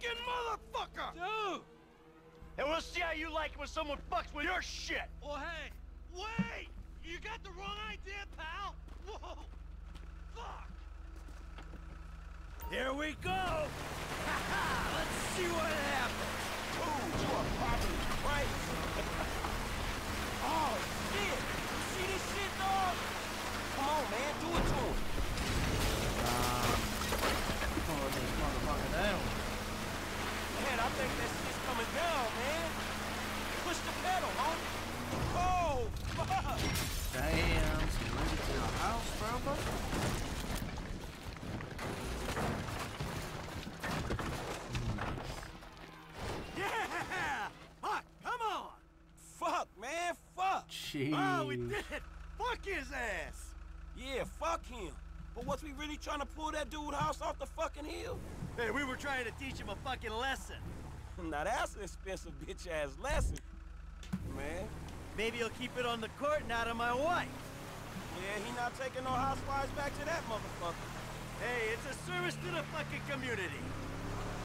fucking motherfucker! Dude! And we'll see how you like it when someone fucks with your shit! Oh, hey! Wait! You got the wrong idea, pal! Whoa! Fuck! Here we go! Let's see what happens! Jeez. Oh, we did it! Fuck his ass! Yeah, fuck him. But was we really trying to pull that dude house off the fucking hill? Hey, we were trying to teach him a fucking lesson. now that's an expensive bitch-ass lesson. Man. Maybe he'll keep it on the court and out of my wife. Yeah, he not taking no housewives back to that motherfucker. Hey, it's a service to the fucking community.